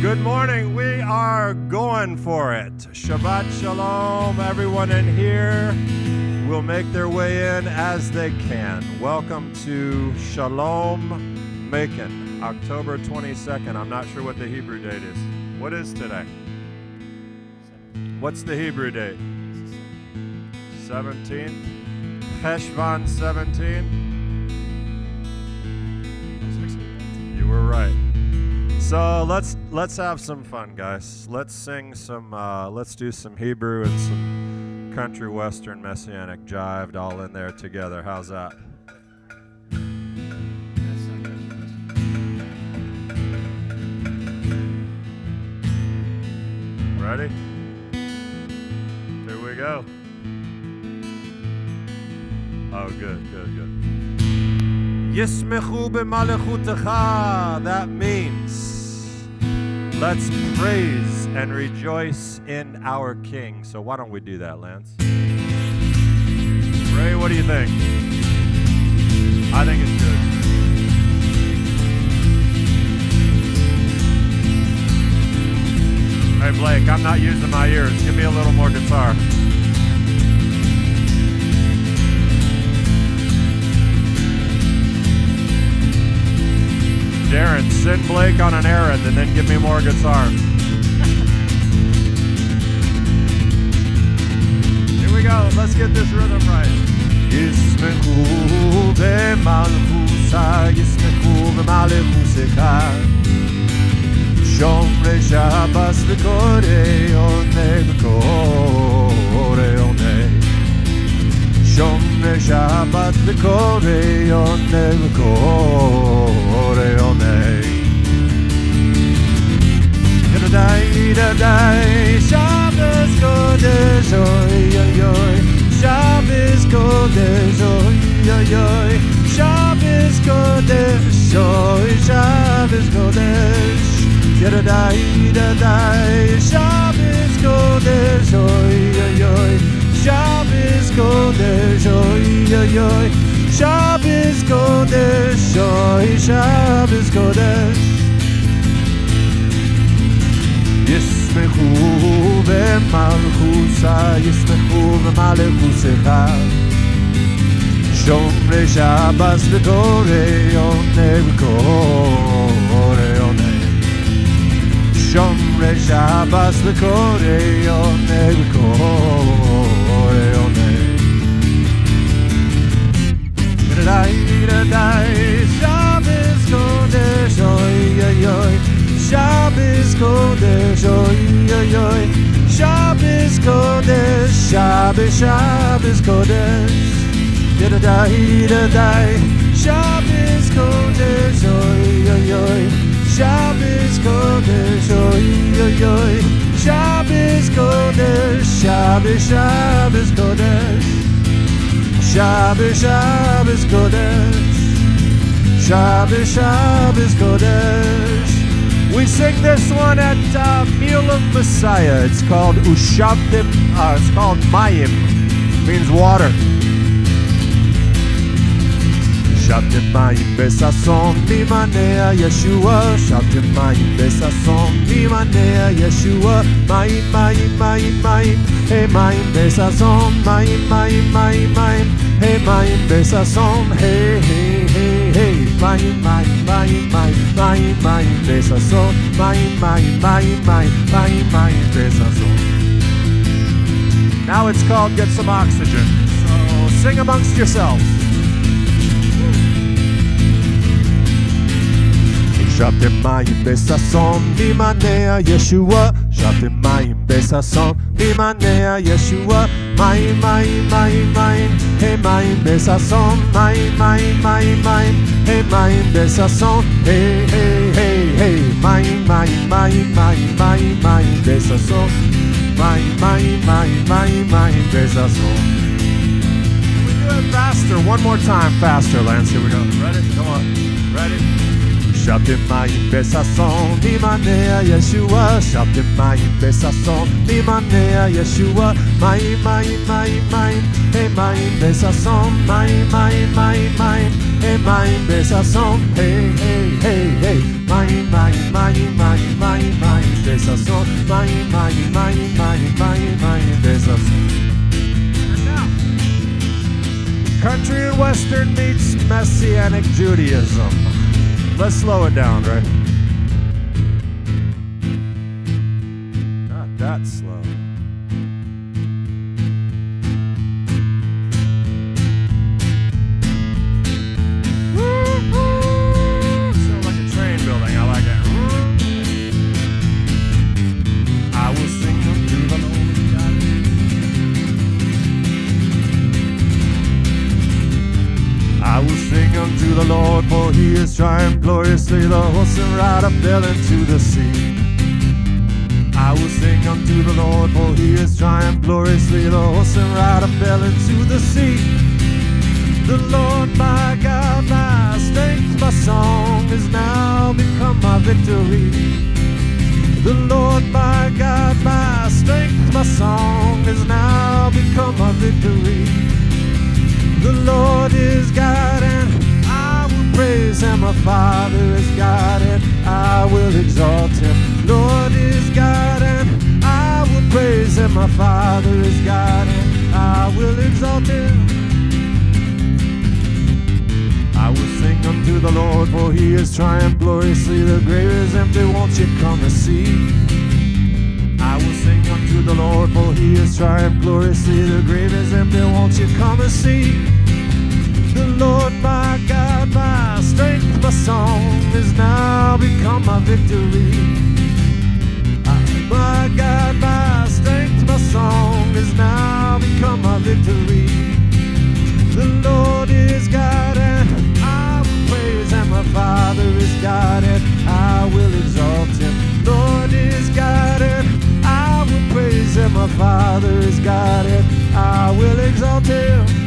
Good morning. We are going for it. Shabbat Shalom, everyone in here will make their way in as they can. Welcome to Shalom Macon, October 22nd. I'm not sure what the Hebrew date is. What is today? What's the Hebrew date? 17? Heshvan 17? You were right. So let's let's have some fun, guys. Let's sing some. Uh, let's do some Hebrew and some country western messianic jived all in there together. How's that? Ready? Here we go. Oh, good, good, good. Yismechu b'malechutecha. That means let's praise and rejoice in our King. So why don't we do that, Lance? Ray, what do you think? I think it's good. Hey, Blake, I'm not using my ears. Give me a little more guitar. Darren, send Blake on an errand and then give me more guitar. Here we go. Let's get this rhythm right. Kore, שבת וקורא עונה וקורא עונה. ידעי ידעי שבס קודש אוי אוי אוי Shabbos Kodesh, oy oy oy. Shabbos Kodesh, oy Shabbos Kodesh. Yadadai, yadadai. Shabbos Kodesh, oy oy oy. Shabbos Kodesh, oy oy oy. Shabbos Kodesh, oy Shabbos Kodesh. ישמחו במלכוסה, ישמחו במלכוסך. שומרי שבס וקורא עונה וקורא עונה. שומרי שבס וקורא עונה וקורא Shabbos Kodesh, oi, oi, oi. Shabbos Kodesh, oi, oi, oi. Shabbos Kodesh, Shabbos, Shabbos Kodesh. Yada Yedadai, yedadai. Shabbos Kodesh, oi, oi, oi. Shabbos Kodesh, oi, oi, oi. Shabbos Kodesh, Shabbos, Shabbos Kodesh. Shabbos Shabbos Kodesh. Shabbos Shabbos Kodesh. We sing this one at uh, Meal of Messiah. It's called Ushavtim. Uh, it's called Mayim. Means water. Shavtim Mayim Besason Mimanea Yeshua. Shavtim Mayim Besason Mimanea Yeshua. Mayim Mayim Mayim Mayim. Hey Mayim Besason. Mayim Mayim Mayim Mayim. Hey Mayim Besason. Hey hey hey hey. Mayim Mayim Mayim Mayim Mayim Mayim Besason. Mayim Mayim Mayim Mayim Mayim Mayim Besason. Now it's called Get Some Oxygen. So sing amongst yourselves. שבתם מים בששון ממענה הישועה שבתם מים בששון ממענה הישועה מים מים מים מים הם מים בששון מים מים מים מים הם מים בששון היי היי היי היי מים מים מים מים מים מים בששון מים מים מים מים מים בששון We do it faster, one more time, faster, Lance. Here we go. Ready? Come on. Ready? Shopped in my best I song, Nimane Yeshua. Shopped in my best I Yeshua. My, my, my, my, hey, my best song, my, my, my, my, hey, my best song, hey, hey, hey, hey, my, my, my, my, my, my best song, my, my, my, my, my, my best song. Country and Western meets Messianic Judaism. Let's slow it down, right? Not that slow. Unto the Lord, for he is triumphed gloriously. The horse and rider fell into the sea. I will sing unto the Lord, for he is triumphed gloriously. The horse and rider fell into the sea. The Lord my God, my strength, my song has now become my victory. The Lord my God, my strength, my song has now become my victory. The Lord is God praise him. My Father is God and I will exalt him. Lord is God and I will praise him. My Father is God and I will exalt him. I will sing unto the Lord, for he has triumphed gloriously. The grave is empty, won't you come and see? I will sing unto the Lord, for he has triumphed gloriously. The grave is empty, won't you come and see? The Lord my God, my my song has now become my victory. My God, my strength, my song has now become my victory. The Lord is God and I will praise him. My Father is God and I will exalt him. Lord is God and I will praise him. My Father is God and I will exalt him.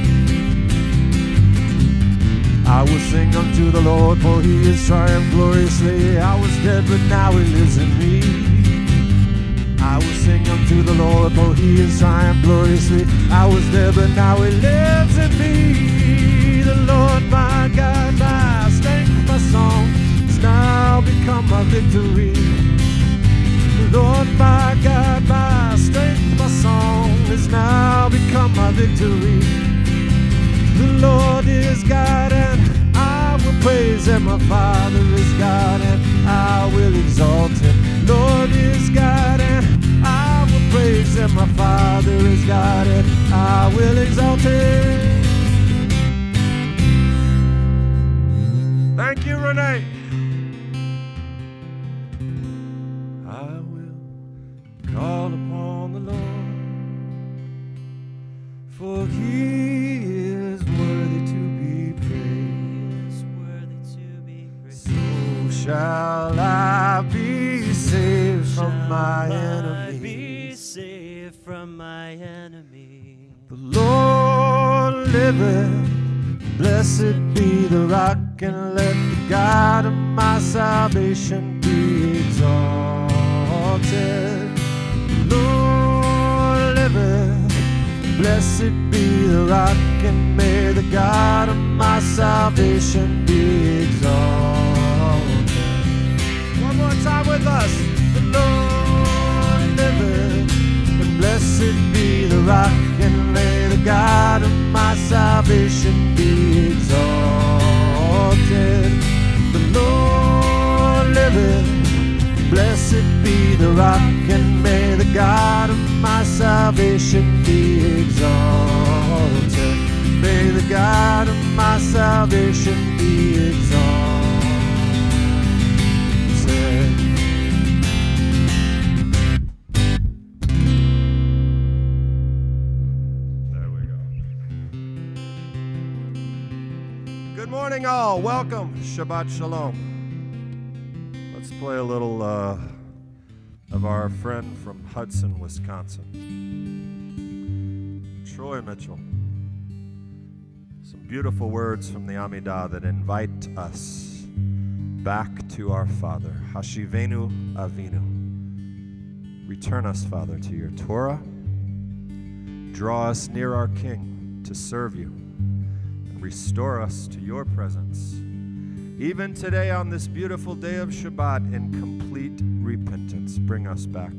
I will sing unto the Lord, for he is triumphed gloriously. I was dead, but now he lives in me. I will sing unto the Lord, for he is triumphed gloriously. I was dead, but now he lives in me. The Lord my God, my strength, my song, has now become my victory. The Lord my God, my strength, my song, has now become my victory. My Father is God and I will exalt him. Lord is God and I will praise him. My Father is God and I will exalt him. Thank you, Renee. Blessed be the rock, and let the God of my salvation be exalted. Lord liveth. Blessed be the rock, and may the God of my salvation be exalted. One more time with us. Blessed be the rock, and may the God of my salvation be exalted. The Lord liveth, blessed be the rock, and may the God of my salvation be exalted. May the God of my salvation be exalted. Morning, all. Welcome. Shabbat Shalom. Let's play a little uh, of our friend from Hudson, Wisconsin, Troy Mitchell. Some beautiful words from the Amidah that invite us back to our Father. Hashivenu Avinu. Return us, Father, to your Torah. Draw us near our King to serve you restore us to your presence. Even today, on this beautiful day of Shabbat, in complete repentance, bring us back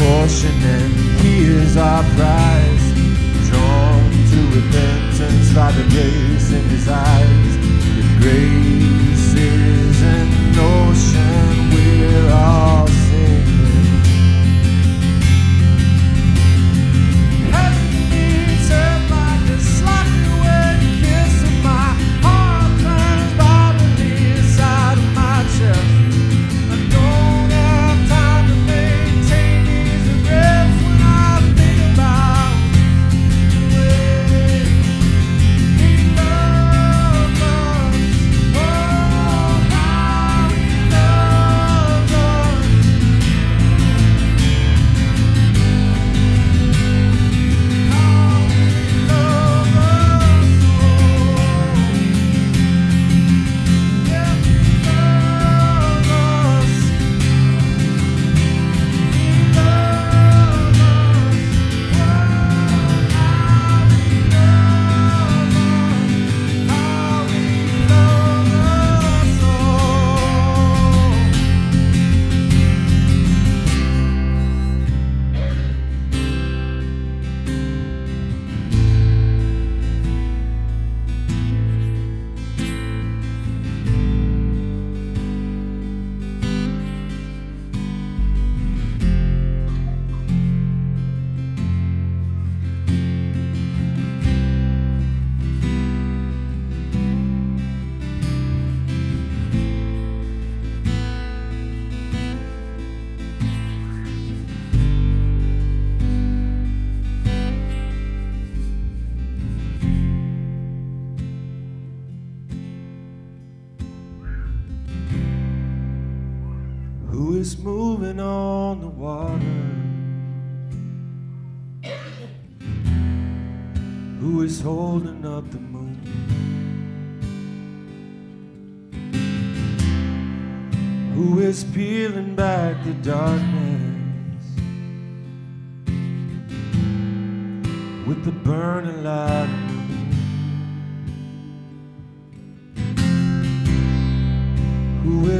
portion and he is our prize. Drawn to repentance by the grace in his eyes, the grace.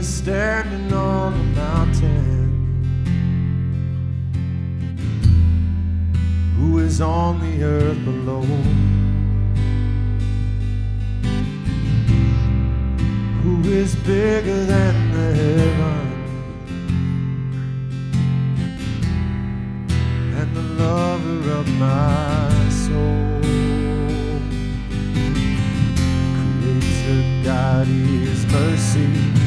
is standing on a mountain? Who is on the earth below? Who is bigger than the heaven? And the lover of my soul. Creator God is mercy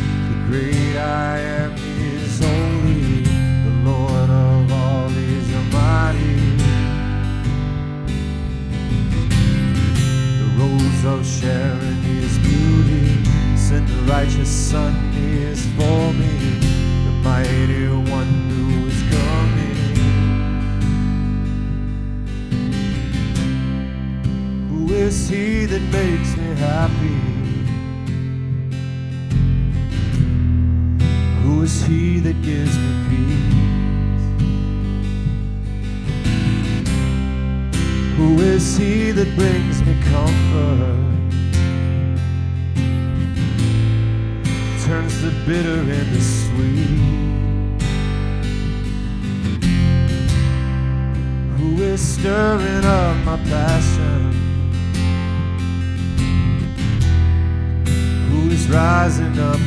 great I am is holy, the Lord of all is mighty. The rose of Sharon is beauty, send the righteous sun is for me, the mighty one who is coming. Who is he that makes me happy? He that gives me peace? Who is he that brings me comfort? Turns the bitter into sweet. Who is stirring up my passion? Who is rising up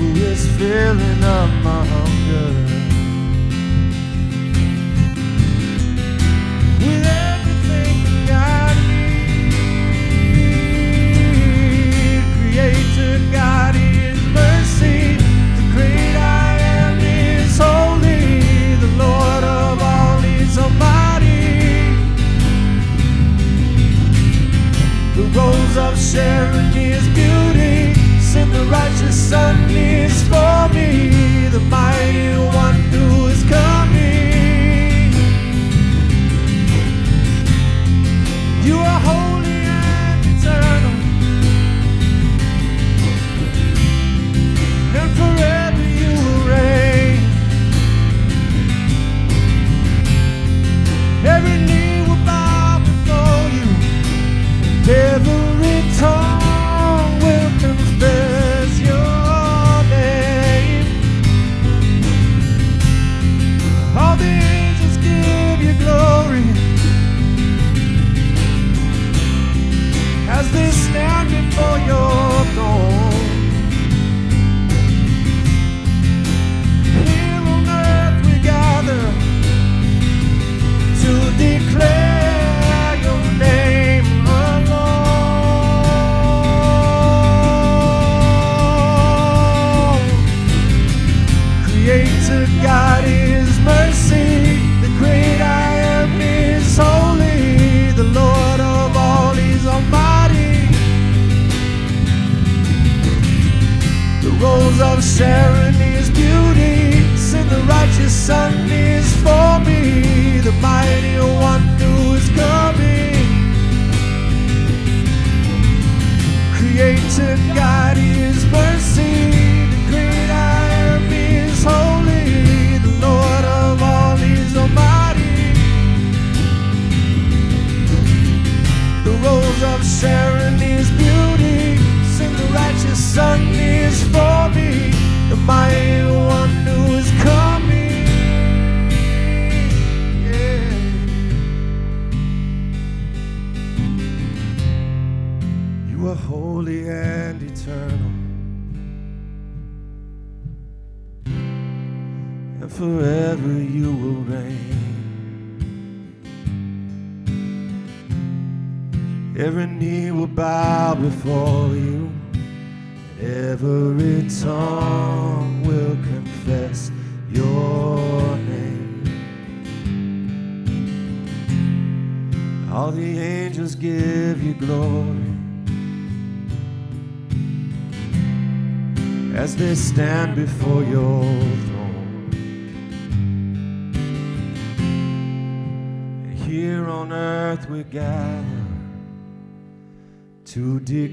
Who is filling up my hunger? with everything that I need. Creator God is mercy. The great I am is holy. The Lord of all is almighty. The rose of Sharon is beauty. Send the righteous Son is for me. The mighty one who is coming. You are holy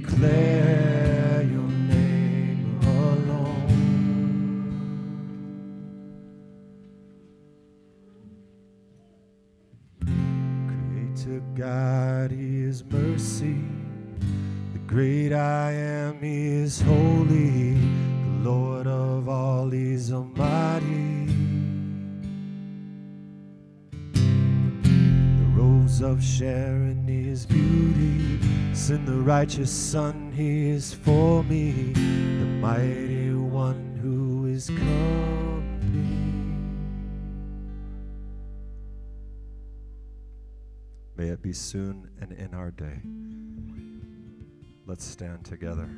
declare your name alone. Creator God is mercy. The great I am is holy. The Lord of all is almighty. The rose of Sharon is beauty. Send the righteous Son, he is for me. The mighty one who is coming. May it be soon and in our day. Let's stand together.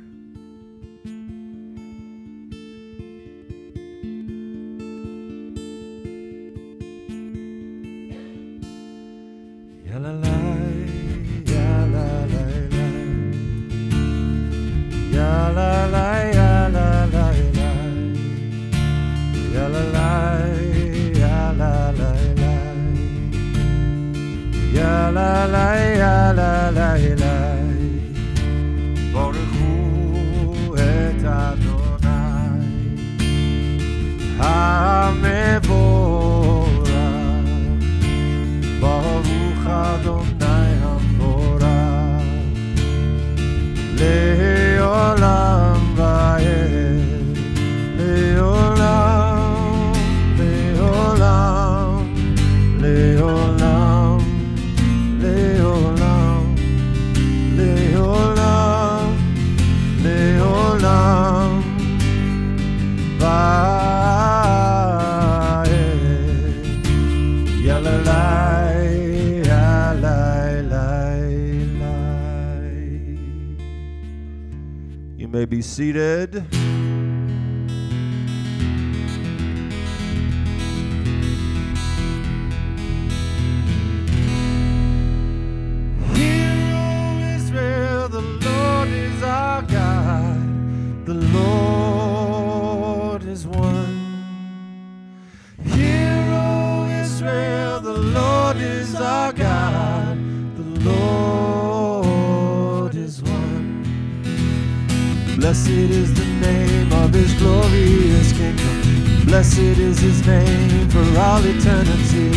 Blessed is the name of his glorious kingdom. Blessed is his name for all eternity.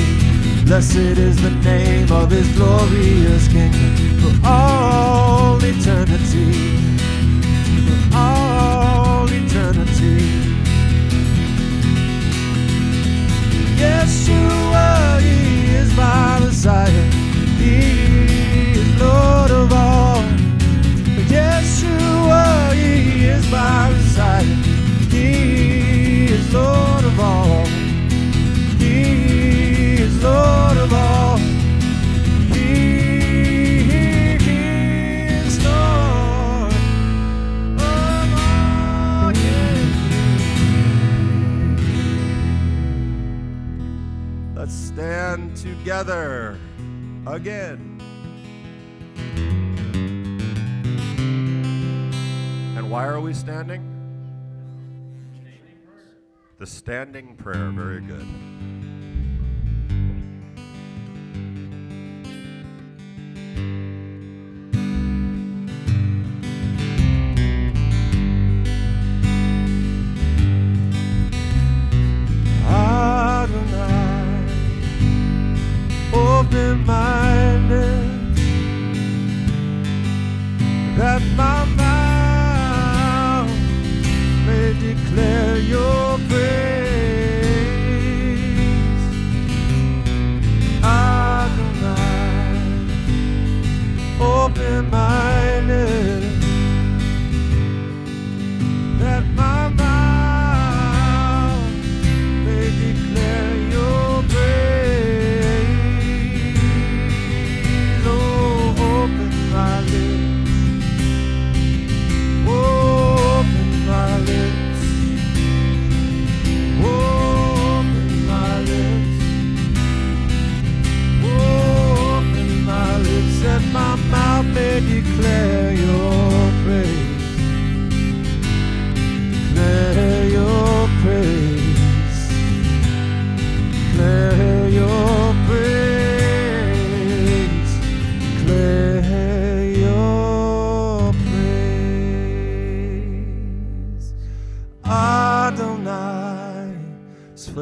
Blessed is the name of his glorious kingdom for all eternity. For all eternity. Yeshua, he is my Messiah. He is Lord of all. Yeshua, is my Messiah. He is Lord of all. He is Lord of all. He is Lord of all. Let's stand together again. Why are we standing? The standing prayer, very good.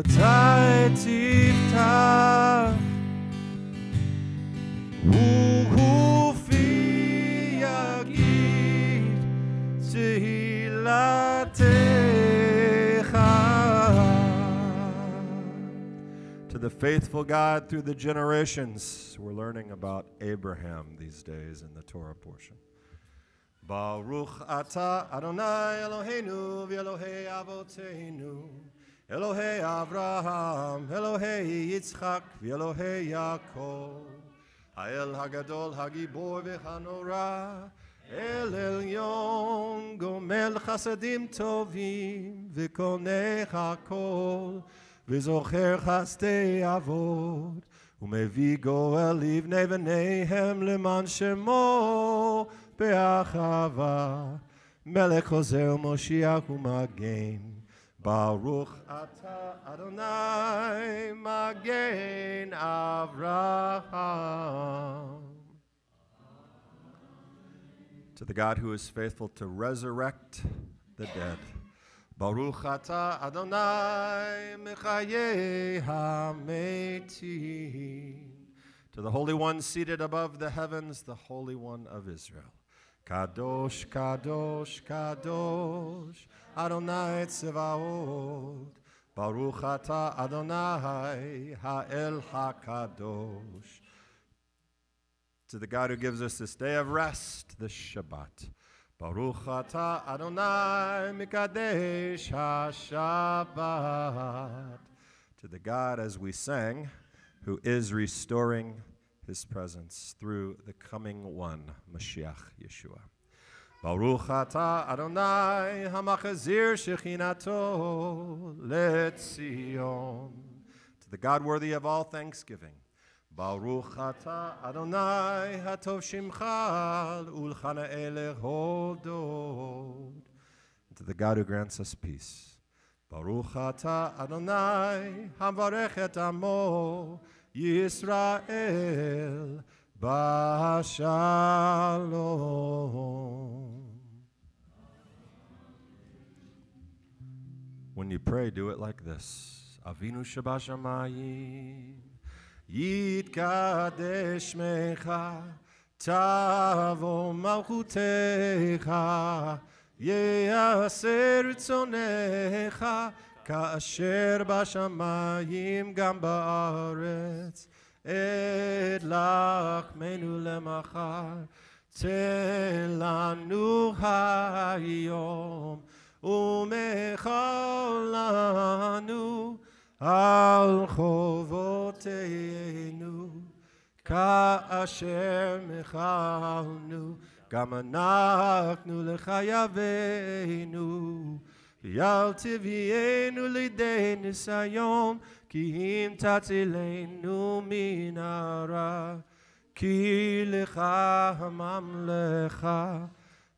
Sfatai Tifta. Uhufi Yagid To the faithful God through the generations, we're learning about Abraham these days in the Torah portion. Baruch atah Adonai Eloheinu v'Elohei Avoteinu אלוהי אברהם, אלוהי יצחק ואלוהי יעקב, האל הגדול, הגיבור והנורא, אל עליון, גומל חסדים טובים, וקונה הכל, וזוכר חסדי אבות, ומביא גואל לבני בניהם למען שמו באחווה. מלך חוזר ומושיח ומגן Baruch Ata Adonai Magen Avraham. To the God who is faithful to resurrect the dead. Baruch Ata Adonai Mechaye HaMetim. To the Holy One seated above the heavens, the Holy One of Israel. Kadosh, Kadosh, Kadosh. Adonai Tzevaot. Baruch atah Adonai ha'el hakadosh. To the God who gives us this day of rest, the Shabbat. Baruch atah Adonai mikadesh ha-Shabbat. To the God, as we sang, who is restoring his presence through the coming one, Mashiach Yeshua. Baruch ata Adonai hamachazir shechinato letzion. To the God worthy of all thanksgiving. Baruch ata Adonai hatov shimcha ulchana elech hodod. To the God who grants us peace. Baruch ata Adonai havarech et amo Yisrael b'shalom. When you pray, do it like this. Avinu Shabashamayim, Yitkadesh Mecha, Tavo Malchutecha, Yeaser Tzonecha, Kaasher Bashamayim Gam Baaretz, Ed Lach Menu Lemachar, Tzelanu Hayom. ומחל לנו על חובותינו כאשר מחלנו גם אנחנו לחייבינו. אל תביאנו לידי ניסיון כי אם תצילנו מן הרע כי לך הממלכה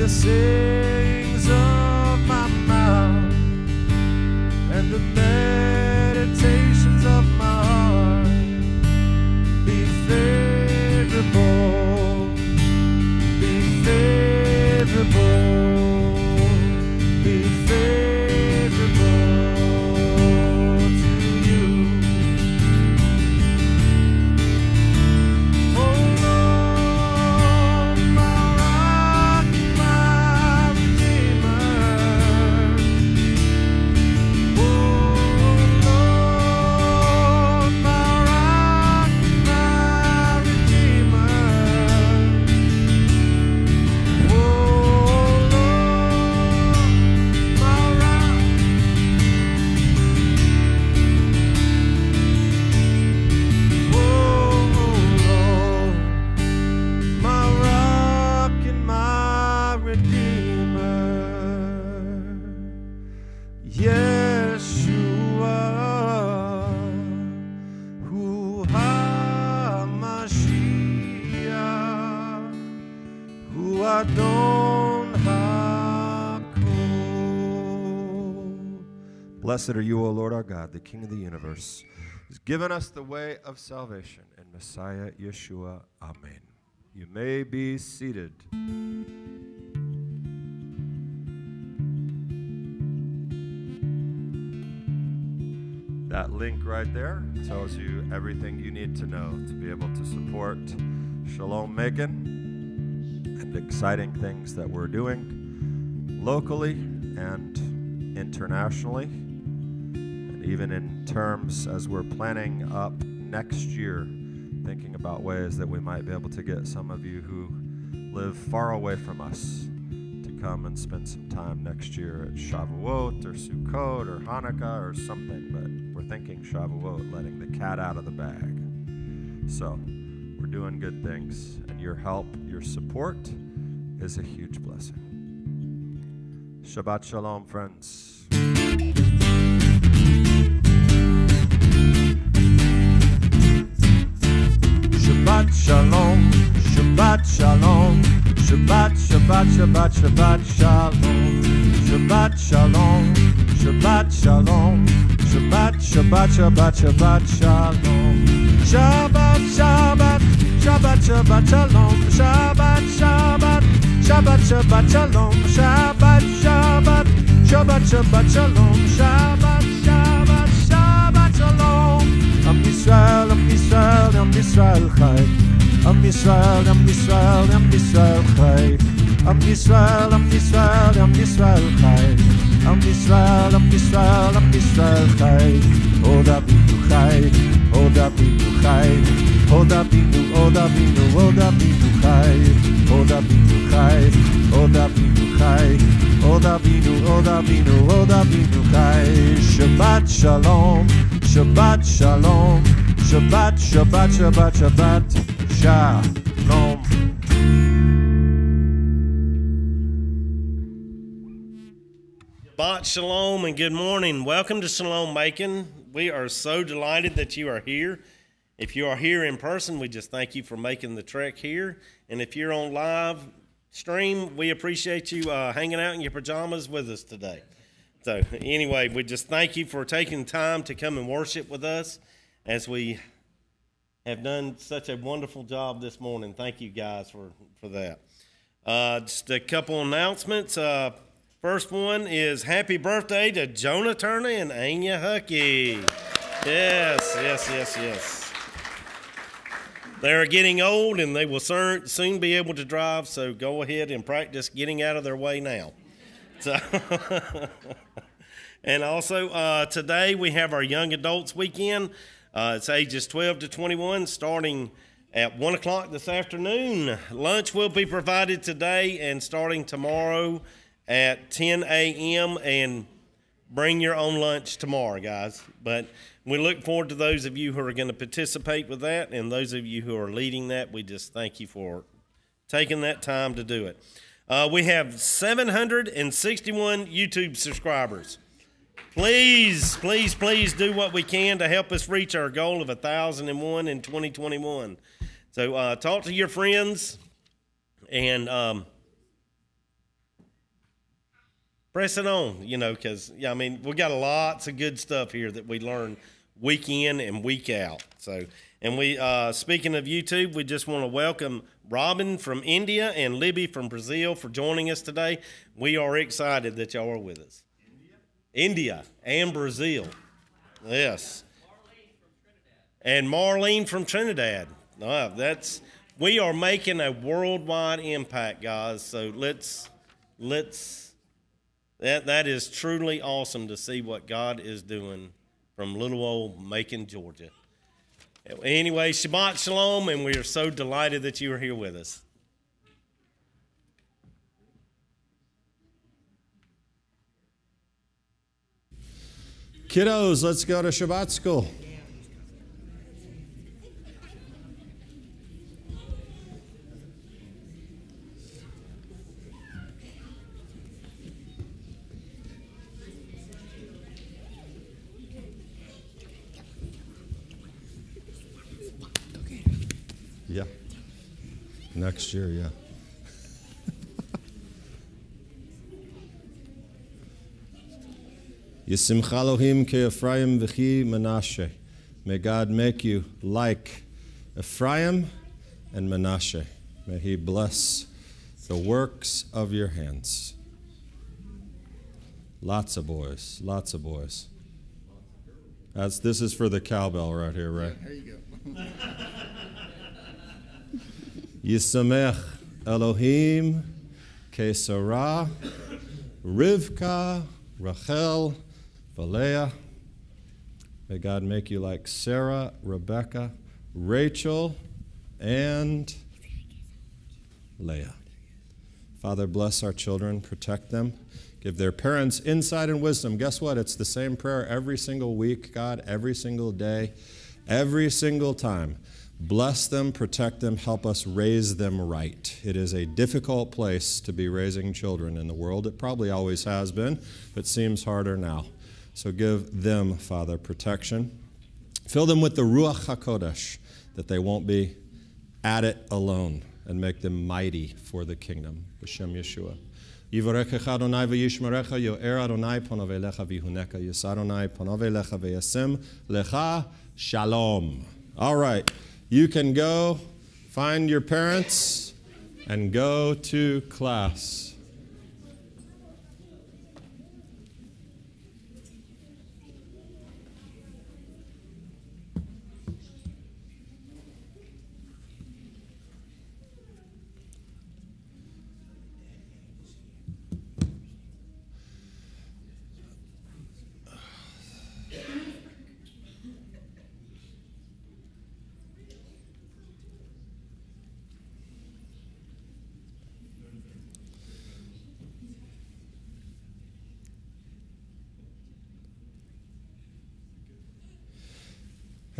the sayings of my mouth and the Blessed are you, O Lord our God, the King of the universe, who's given us the way of salvation in Messiah Yeshua. Amen. You may be seated. That link right there tells you everything you need to know to be able to support Shalom Macon and exciting things that we're doing locally and internationally. Even in terms as we're planning up next year, thinking about ways that we might be able to get some of you who live far away from us to come and spend some time next year at Shavuot or Sukkot or Hanukkah or something. But we're thinking Shavuot, letting the cat out of the bag. So we're doing good things, and your help, your support is a huge blessing. Shabbat Shalom, friends. Shabbat Shalom, Shabbat Shalom, Shabbat, Shabbat, Shabbat, Shabbat Shalom, Shabbat Shalom, Shabbat Shalom, Shabbat, Shabbat, Shabbat, Shabbat Shalom, Shabbat, Shabbat, Shabbat, Shabbat Shalom, Shabbat, Shabbat, Shabbat, Shabbat Shalom, Shabbat, Shabbat, Shabbat, Shabbat Shalom, Shabbat, Israel, Am Israel Chai. Am Israel, Am Israel, Am Israel Chai. Am Israel, Am Israel, Am Israel Chai. Am Israel, Am Israel, Am Israel Chai. Oda Binu Chai, Oda Binu Chai. Oda Binu, Oda Binu, Oda Binu Chai. Oda Binu Chai, Oda Binu Chai. Oda Binu, Oda Binu, Oda Binu Chai. Shabbat Shalom, Shabbat Shalom. Shabbat, Shabbat, Shabbat, Shabbat, Shalom. Shabbat Shalom and good morning. Welcome to Shalom Macon. We are so delighted that you are here. If you are here in person, we just thank you for making the trek here. And if you're on live stream, we appreciate you uh, hanging out in your pajamas with us today. So, anyway, we just thank you for taking time to come and worship with us as we have done such a wonderful job this morning. Thank you guys for, for that. Uh, just a couple announcements. Uh, first one is happy birthday to Jonah Turner and Anya Huckey. Yes, yes, yes, yes. They're getting old and they will soon, soon be able to drive, so go ahead and practice getting out of their way now. So, and also uh, today we have our young adults weekend. Uh, it's ages 12 to 21, starting at 1 o'clock this afternoon. Lunch will be provided today and starting tomorrow at 10 a.m. And bring your own lunch tomorrow, guys. But we look forward to those of you who are going to participate with that, and those of you who are leading that. We just thank you for taking that time to do it. Uh, we have 761 YouTube subscribers please, please, please do what we can to help us reach our goal of 1,001 in 2021. So uh, talk to your friends and um, press it on, you know, because, yeah, I mean, we got lots of good stuff here that we learn week in and week out. So, and we, uh, speaking of YouTube, we just want to welcome Robin from India and Libby from Brazil for joining us today. We are excited that y'all are with us. India and Brazil. Yes. And Marlene from Trinidad. Uh, that's we are making a worldwide impact, guys. So let's let's that that is truly awesome to see what God is doing from little old Macon, Georgia. Anyway, Shabbat Shalom, and we are so delighted that you are here with us. Kiddos, let's go to Shabbat school. Yeah. Next year, yeah. Yisimcha Elohim ke Ephraim v'chi Menashe. May God make you like Ephraim and Menashe. May He bless the works of your hands. Lots of boys, lots of boys. That's, this is for the cowbell right here, right? There you go. Yisamech Elohim ke Sarah, Rivka, Rachel, Leah. May God make you like Sarah, Rebecca, Rachel, and Leah. Father, bless our children, protect them, give their parents insight and wisdom. Guess what? It's the same prayer every single week, God, every single day, every single time. Bless them, protect them, help us raise them right. It is a difficult place to be raising children in the world. It probably always has been, but seems harder now. So give them, Father, protection. Fill them with the Ruach HaKodesh, that they won't be at it alone, and make them mighty for the kingdom. B'Shem Yeshua. Yivarechecha Adonai v'yishmerecha yo'er Adonai ponav elecha v'yihuneka yis Adonai ponav elecha v'yasem lecha shalom. All right, you can go find your parents and go to class.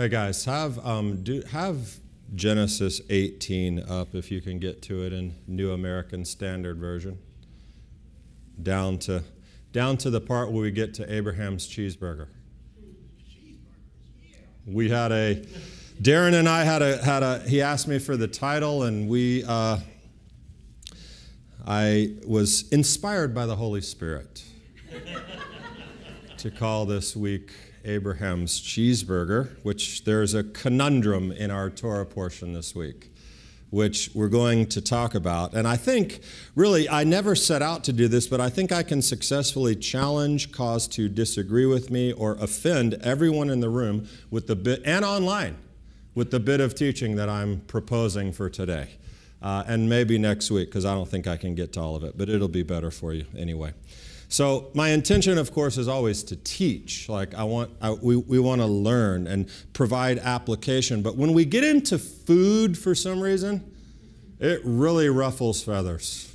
Hey guys, have um, do have Genesis 18 up if you can get to it in New American Standard Version. Down to down to the part where we get to Abraham's cheeseburger. We had a Darren and I had a had a he asked me for the title and we uh, I was inspired by the Holy Spirit to call this week Abraham's cheeseburger, which there's a conundrum in our Torah portion this week, which we're going to talk about. And I think, really, I never set out to do this, but I think I can successfully challenge, cause to disagree with me, or offend everyone in the room with the bit, and online, with the bit of teaching that I'm proposing for today. Uh, and maybe next week, because I don't think I can get to all of it, but it'll be better for you anyway. So my intention, of course, is always to teach. Like I want, I, we, we want to learn and provide application. But when we get into food for some reason, it really ruffles feathers.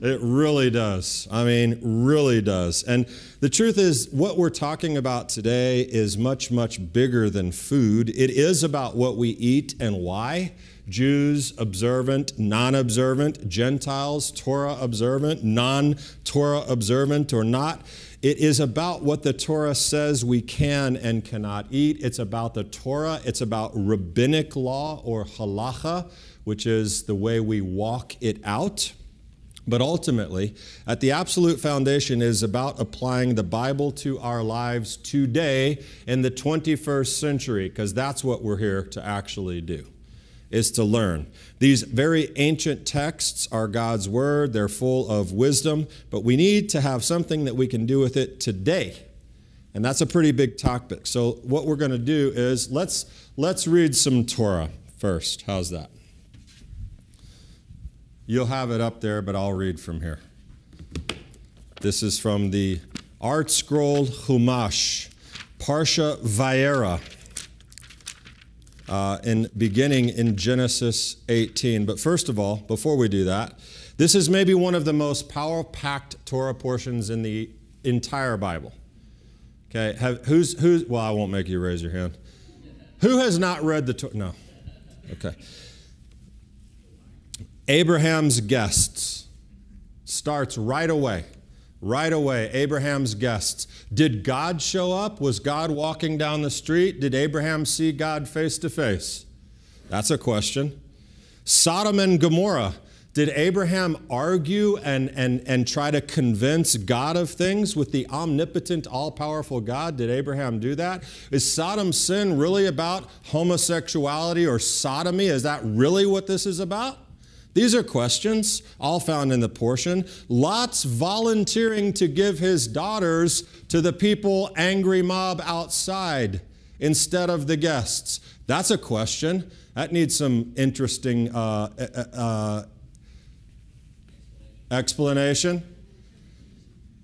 It really does. I mean, really does. And the truth is, what we're talking about today is much, much bigger than food. It is about what we eat and why. Jews observant, non observant, Gentiles Torah observant, non Torah observant, or not. It is about what the Torah says we can and cannot eat. It's about the Torah. It's about rabbinic law or halacha, which is the way we walk it out. But ultimately, at the absolute foundation is about applying the Bible to our lives today in the 21st century, because that's what we're here to actually do is to learn. These very ancient texts are God's word, they're full of wisdom, but we need to have something that we can do with it today. And that's a pretty big topic. So what we're going to do is let's let's read some Torah first. How's that? You'll have it up there, but I'll read from here. This is from the ArtScroll Humash, Parsha Vayeira uh, in beginning in Genesis 18. But first of all, before we do that, this is maybe one of the most power packed Torah portions in the entire Bible. Okay, Have, who's who's? Well, I won't make you raise your hand. Who has not read the Torah? No. Okay. Abraham's guests starts right away. Right away, Abraham's guests. Did God show up? Was God walking down the street? Did Abraham see God face to face? That's a question. Sodom and Gomorrah. Did Abraham argue and, and, and try to convince God of things with the omnipotent, all powerful God? Did Abraham do that? Is Sodom's sin really about homosexuality or sodomy? Is that really what this is about? These are questions, all found in the portion. Lot's volunteering to give his daughters to the people, angry mob outside, instead of the guests. That's a question. That needs some interesting uh, uh, uh, explanation.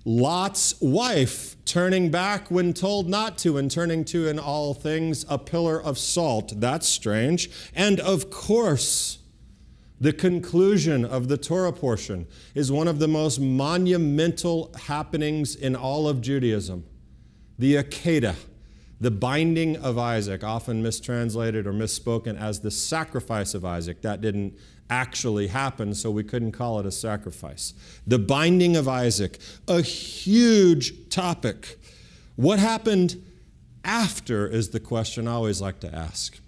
Lot's wife turning back when told not to and turning to in all things a pillar of salt. That's strange. And of course, the conclusion of the Torah portion is one of the most monumental happenings in all of Judaism the Akedah, the binding of Isaac, often mistranslated or misspoken as the sacrifice of Isaac. That didn't actually happen, so we couldn't call it a sacrifice. The binding of Isaac, a huge topic. What happened after is the question I always like to ask.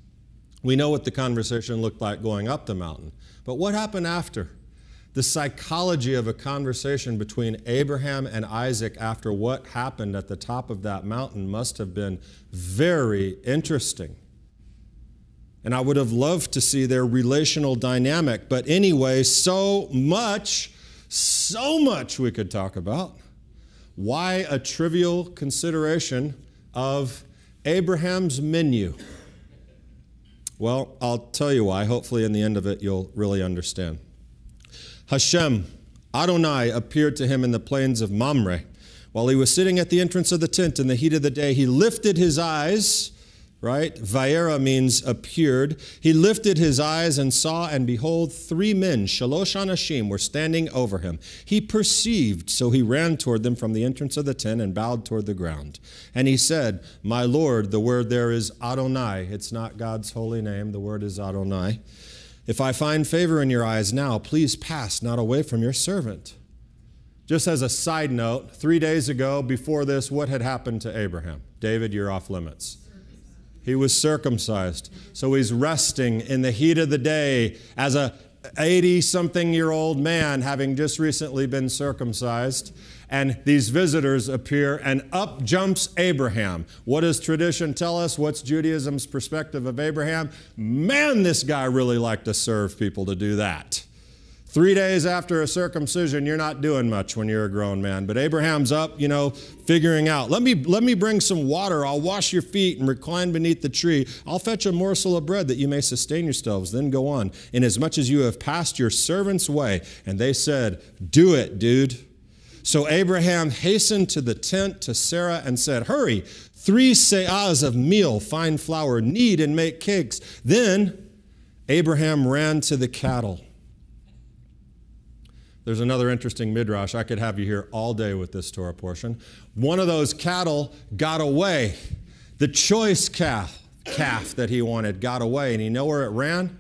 We know what the conversation looked like going up the mountain. But what happened after? The psychology of a conversation between Abraham and Isaac after what happened at the top of that mountain must have been very interesting. And I would have loved to see their relational dynamic. But anyway, so much, so much we could talk about. Why a trivial consideration of Abraham's menu? Well, I'll tell you why. Hopefully, in the end of it, you'll really understand. Hashem, Adonai, appeared to him in the plains of Mamre. While he was sitting at the entrance of the tent in the heat of the day, he lifted his eyes right? Vayeira means appeared. He lifted his eyes and saw, and behold, three men, Shalosh Anashim, were standing over him. He perceived, so he ran toward them from the entrance of the tent and bowed toward the ground. And he said, My Lord, the word there is Adonai. It's not God's holy name, the word is Adonai. If I find favor in your eyes now, please pass not away from your servant. Just as a side note, three days ago, before this, what had happened to Abraham? David, you're off limits. He was circumcised. So he's resting in the heat of the day as a 80 something year old man having just recently been circumcised. And these visitors appear, and up jumps Abraham. What does tradition tell us? What's Judaism's perspective of Abraham? Man, this guy really liked to serve people to do that. Three days after a circumcision, you're not doing much when you're a grown man. But Abraham's up, you know, figuring out. Let me let me bring some water. I'll wash your feet and recline beneath the tree. I'll fetch a morsel of bread that you may sustain yourselves. Then go on. Inasmuch as you have passed your servant's way. And they said, Do it, dude. So Abraham hastened to the tent to Sarah and said, Hurry, three seahs of meal, fine flour, knead and make cakes. Then Abraham ran to the cattle. There's another interesting midrash. I could have you here all day with this Torah portion. One of those cattle got away. The choice calf, calf that he wanted got away. And you know where it ran?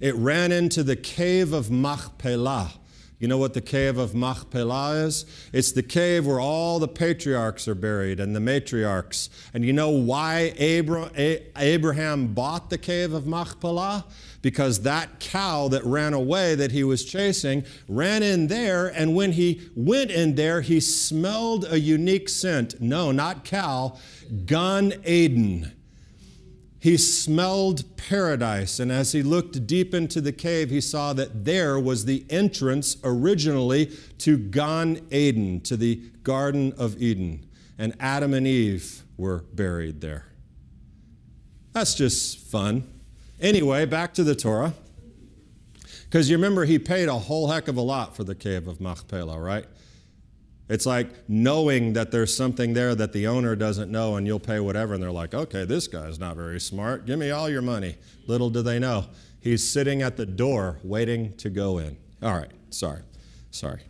It ran into the cave of Machpelah. You know what the cave of Machpelah is? It's the cave where all the patriarchs are buried and the matriarchs. And you know why Abraham bought the cave of Machpelah? Because that cow that ran away that he was chasing ran in there, and when he went in there, he smelled a unique scent. No, not cow, Gan Eden he smelled paradise, and as he looked deep into the cave, he saw that there was the entrance originally to Gan Eden, to the Garden of Eden. And Adam and Eve were buried there. That's just fun. Anyway, back to the Torah. Because you remember, he paid a whole heck of a lot for the cave of Machpelah, right? It's like knowing that there's something there that the owner doesn't know and you'll pay whatever. And they're like, okay, this guy's not very smart. Give me all your money. Little do they know. He's sitting at the door waiting to go in. All right, sorry, sorry.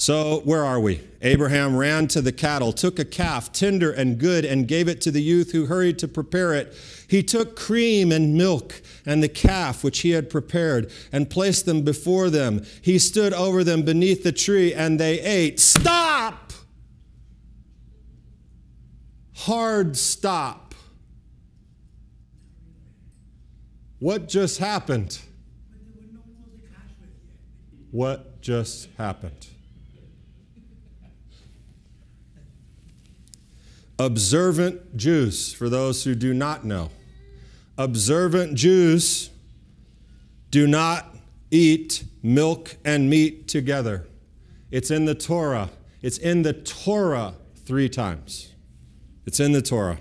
So, where are we? Abraham ran to the cattle, took a calf, tender and good, and gave it to the youth who hurried to prepare it. He took cream and milk and the calf which he had prepared and placed them before them. He stood over them beneath the tree, and they ate. Stop! Hard stop. What just happened? What just happened? Observant Jews, for those who do not know. Observant Jews do not eat milk and meat together. It's in the Torah. It's in the Torah three times. It's in the Torah.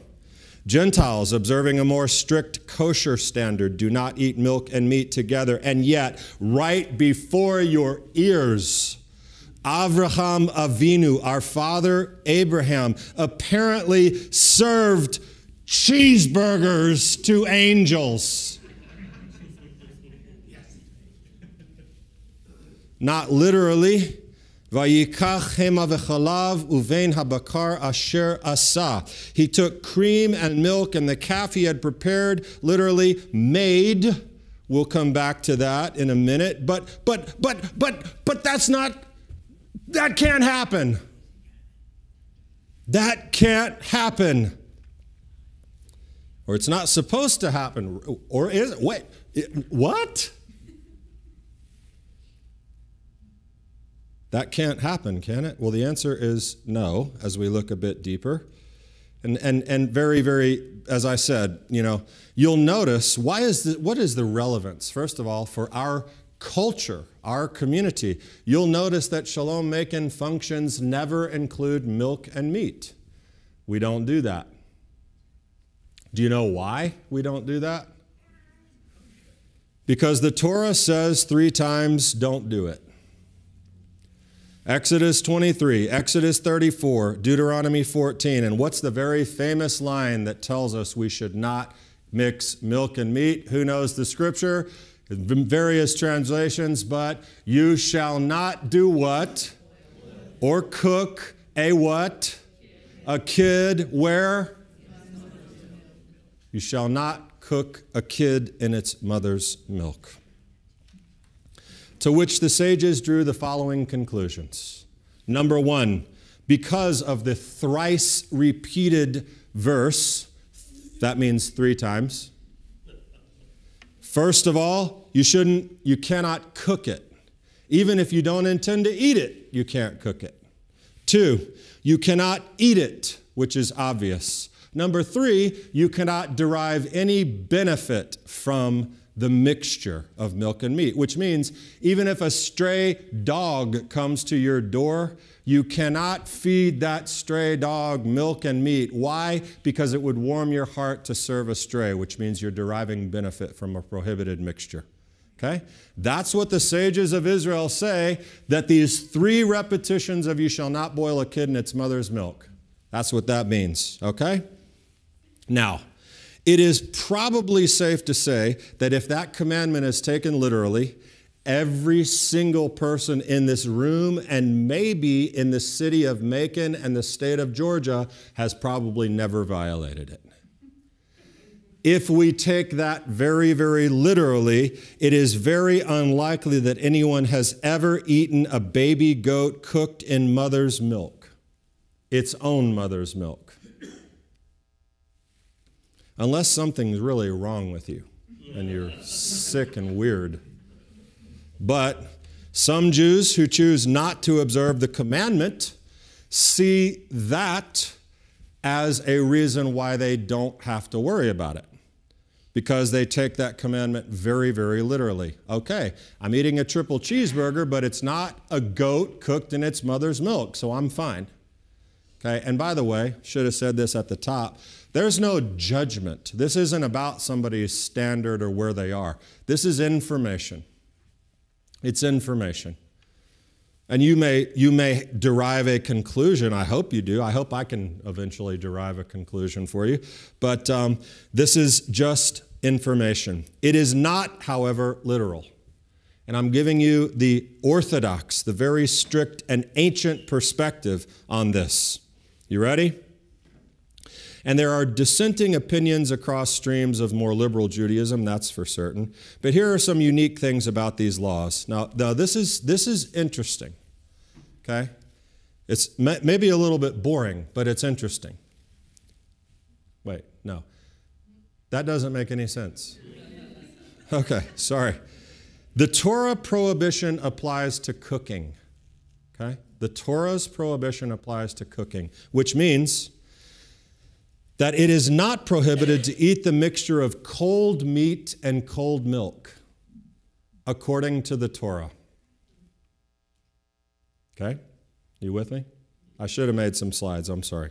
Gentiles, observing a more strict kosher standard, do not eat milk and meat together. And yet, right before your ears, Avraham Avinu, our father Abraham, apparently served cheeseburgers to angels. Not literally. He took cream and milk and the calf he had prepared, literally made. We'll come back to that in a minute. But but but but but that's not that can't happen. That can't happen. Or it's not supposed to happen. Or is it? Wait, what? That can't happen, can it? Well, the answer is no, as we look a bit deeper. And, and, and very, very, as I said, you know, you'll notice why is the, what is the relevance, first of all, for our culture, our community, you'll notice that Shalom Macon functions never include milk and meat. We don't do that. Do you know why we don't do that? Because the Torah says three times, don't do it. Exodus 23, Exodus 34, Deuteronomy 14. And what's the very famous line that tells us we should not mix milk and meat? Who knows the scripture? Various translations, but you shall not do what? Or cook a what? A kid where? You shall not cook a kid in its mother's milk. To which the sages drew the following conclusions. Number one, because of the thrice repeated verse, that means three times. First of all, you shouldn't, you cannot cook it. Even if you don't intend to eat it, you can't cook it. Two, you cannot eat it, which is obvious. Number three, you cannot derive any benefit from the mixture of milk and meat, which means even if a stray dog comes to your door, you cannot feed that stray dog milk and meat. Why? Because it would warm your heart to serve a stray, which means you're deriving benefit from a prohibited mixture. Okay? That's what the sages of Israel say that these three repetitions of you shall not boil a kid in its mother's milk. That's what that means. Okay? Now, it is probably safe to say that if that commandment is taken literally, every single person in this room and maybe in the city of Macon and the state of Georgia has probably never violated it. If we take that very, very literally, it is very unlikely that anyone has ever eaten a baby goat cooked in mother's milk, its own mother's milk unless something's really wrong with you and you're sick and weird. But some Jews who choose not to observe the commandment see that as a reason why they don't have to worry about it. Because they take that commandment very, very literally. Okay, I'm eating a triple cheeseburger, but it's not a goat cooked in its mother's milk, so I'm fine. Okay, and by the way, should have said this at the top. There's no judgment. This isn't about somebody's standard or where they are. This is information. It's information. And you may, you may derive a conclusion. I hope you do. I hope I can eventually derive a conclusion for you. But um, this is just information. It is not, however, literal. And I'm giving you the orthodox, the very strict and ancient perspective on this. You ready? And there are dissenting opinions across streams of more liberal Judaism, that's for certain. But here are some unique things about these laws. Now, now this, is, this is interesting, okay? It's maybe a little bit boring, but it's interesting. Wait, no. That doesn't make any sense. Okay, sorry. The Torah prohibition applies to cooking, okay? The Torah's prohibition applies to cooking, which means that it is not prohibited to eat the mixture of cold meat and cold milk, according to the Torah. Okay? You with me? I should have made some slides, I'm sorry.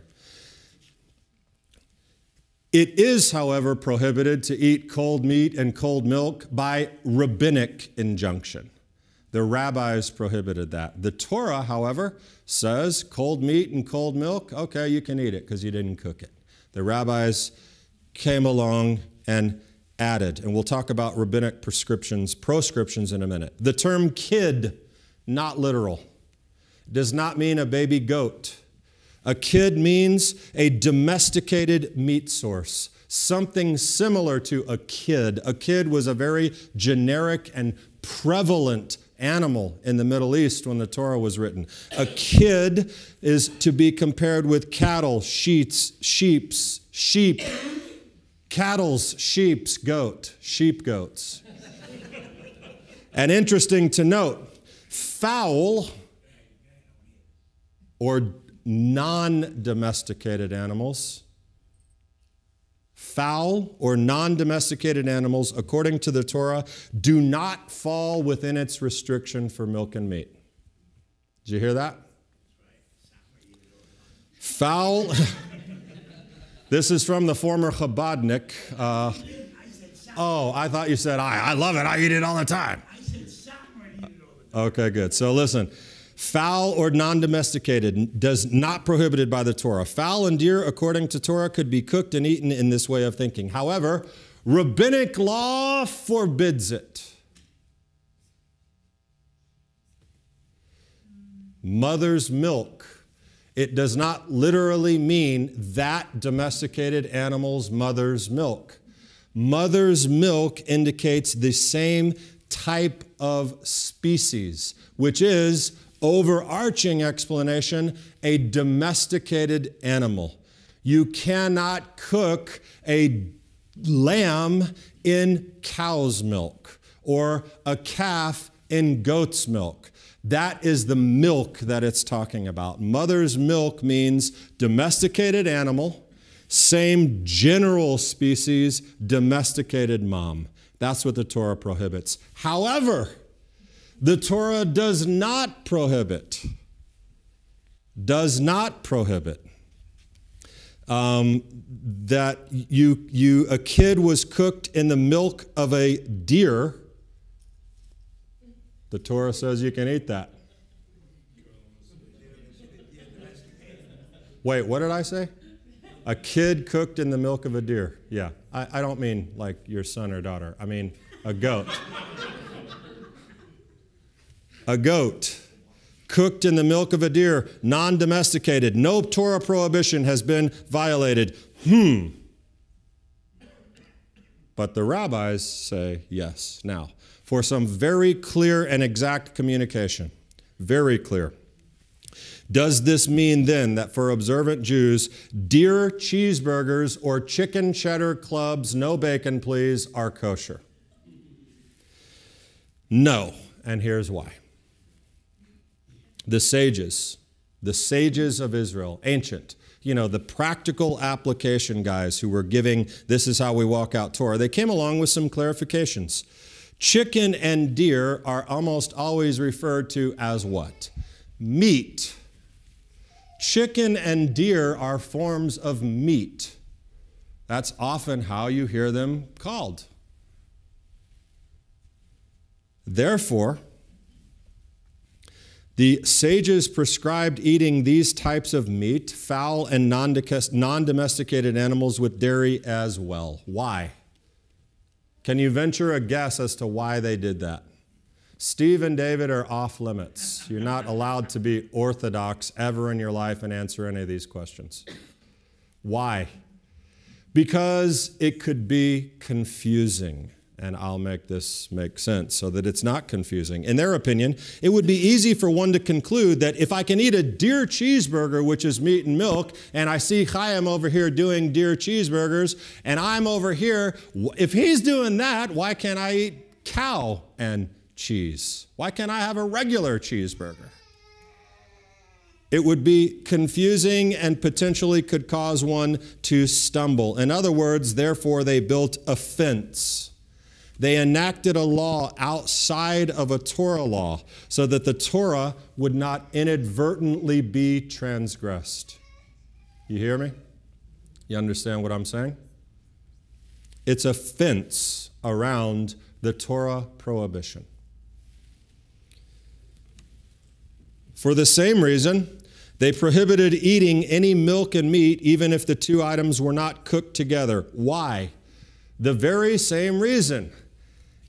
It is, however, prohibited to eat cold meat and cold milk by rabbinic injunction. The rabbis prohibited that. The Torah, however, says cold meat and cold milk, okay, you can eat it because you didn't cook it the rabbis came along and added. And we'll talk about rabbinic prescriptions, proscriptions in a minute. The term kid, not literal, does not mean a baby goat. A kid means a domesticated meat source, something similar to a kid. A kid was a very generic and prevalent animal in the Middle East when the Torah was written. A kid is to be compared with cattle, sheets, sheeps, sheep, cattle's, sheep's, goat, sheep goats. and interesting to note, fowl or non domesticated animals fowl or non domesticated animals, according to the Torah, do not fall within its restriction for milk and meat. Did you hear that? Fowl. this is from the former Chabadnik. Uh, oh, I thought you said I. I love it. I eat it all the time. Okay, good. So listen, foul or non domesticated, does not prohibited by the Torah. Fowl and deer, according to Torah, could be cooked and eaten in this way of thinking. However, rabbinic law forbids it. Mother's milk. It does not literally mean that domesticated animal's mother's milk. Mother's milk indicates the same type of species, which is overarching explanation a domesticated animal. You cannot cook a lamb in cow's milk or a calf in goat's milk. That is the milk that it's talking about. Mother's milk means domesticated animal, same general species, domesticated mom. That's what the Torah prohibits. However, the Torah does not prohibit, does not prohibit um, that you, you, a kid was cooked in the milk of a deer. The Torah says you can eat that. Wait, what did I say? A kid cooked in the milk of a deer. Yeah, I, I don't mean like your son or daughter, I mean a goat. A goat cooked in the milk of a deer, non domesticated. No Torah prohibition has been violated. Hmm. But the rabbis say yes. Now, for some very clear and exact communication, very clear. Does this mean then that for observant Jews, deer cheeseburgers or chicken cheddar clubs, no bacon please, are kosher? No, and here's why. The sages, the sages of Israel, ancient, you know, the practical application guys who were giving this is how we walk out Torah, they came along with some clarifications. Chicken and deer are almost always referred to as what? Meat. Chicken and deer are forms of meat. That's often how you hear them called. Therefore, the sages prescribed eating these types of meat, fowl and non domesticated animals with dairy as well. Why? Can you venture a guess as to why they did that? Steve and David are off limits. You're not allowed to be orthodox ever in your life and answer any of these questions. Why? Because it could be confusing and I'll make this make sense so that it's not confusing. In their opinion, it would be easy for one to conclude that if I can eat a deer cheeseburger, which is meat and milk, and I see Chaim over here doing deer cheeseburgers, and I'm over here, if he's doing that, why can't I eat cow and cheese? Why can't I have a regular cheeseburger? It would be confusing and potentially could cause one to stumble. In other words, therefore, they built a fence they enacted a law outside of a Torah law so that the Torah would not inadvertently be transgressed. You hear me? You understand what I'm saying? It's a fence around the Torah prohibition. For the same reason, they prohibited eating any milk and meat, even if the two items were not cooked together. Why? The very same reason.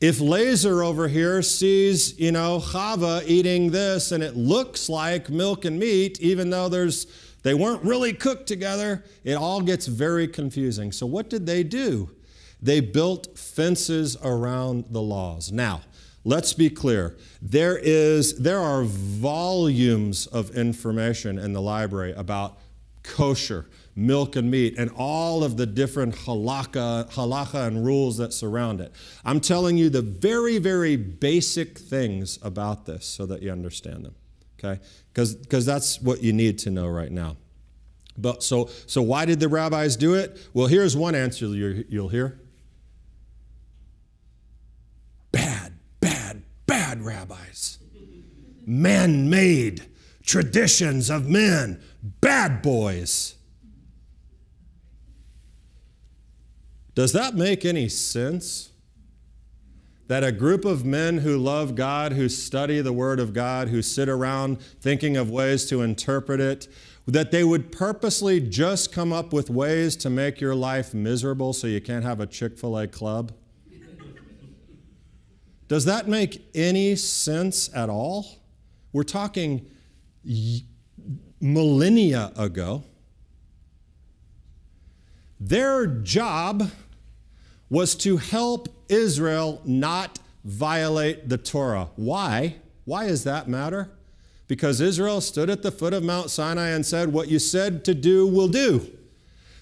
If Laser over here sees, you know, Chava eating this and it looks like milk and meat, even though there's they weren't really cooked together, it all gets very confusing. So what did they do? They built fences around the laws. Now, let's be clear. There is there are volumes of information in the library about kosher, milk and meat, and all of the different halakha, halakha and rules that surround it. I'm telling you the very, very basic things about this so that you understand them. Okay? Because that's what you need to know right now. But so, so why did the rabbis do it? Well, here's one answer you'll hear. Bad, bad, bad rabbis. Man made traditions of men, bad boys. Does that make any sense? that a group of men who love God, who study the Word of God, who sit around thinking of ways to interpret it, that they would purposely just come up with ways to make your life miserable so you can't have a Chick fil A club? Does that make any sense at all? We're talking millennia ago. Their job was to help Israel not violate the Torah. Why? Why does that matter? Because Israel stood at the foot of Mount Sinai and said, What you said to do, we'll do.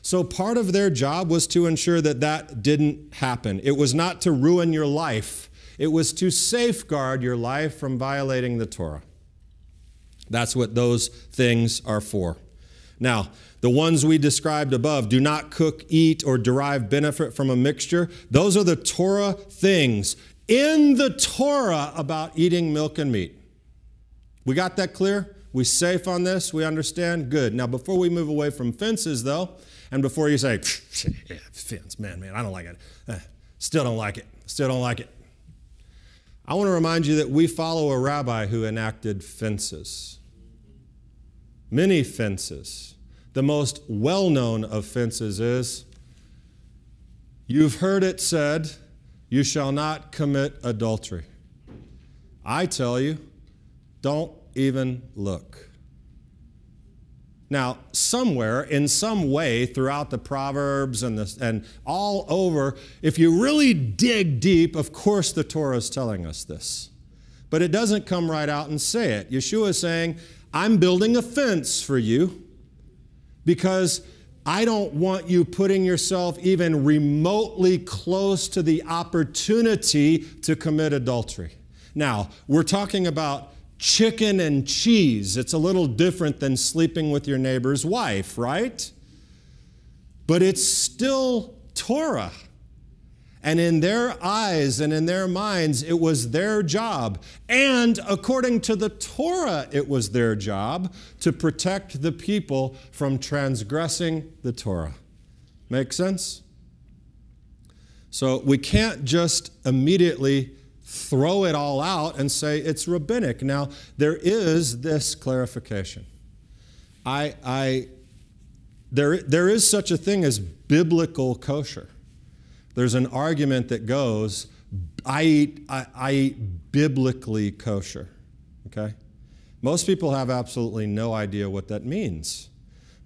So part of their job was to ensure that that didn't happen. It was not to ruin your life, it was to safeguard your life from violating the Torah. That's what those things are for. Now, the ones we described above do not cook, eat, or derive benefit from a mixture. Those are the Torah things in the Torah about eating milk and meat. We got that clear? We safe on this? We understand? Good. Now, before we move away from fences, though, and before you say, yeah, fence, man, man, I don't like it. Eh, still don't like it. Still don't like it. I want to remind you that we follow a rabbi who enacted fences. Many fences. The most well known of fences is you've heard it said, you shall not commit adultery. I tell you, don't even look. Now, somewhere, in some way, throughout the Proverbs and, the, and all over, if you really dig deep, of course the Torah is telling us this. But it doesn't come right out and say it. Yeshua is saying, I'm building a fence for you because I don't want you putting yourself even remotely close to the opportunity to commit adultery. Now, we're talking about chicken and cheese. It's a little different than sleeping with your neighbor's wife, right? But it's still Torah. And in their eyes and in their minds, it was their job. And according to the Torah, it was their job to protect the people from transgressing the Torah. Make sense? So we can't just immediately throw it all out and say it's rabbinic. Now, there is this clarification. I, I, there, there is such a thing as biblical kosher there's an argument that goes, I eat, I, I eat biblically kosher. Okay? Most people have absolutely no idea what that means.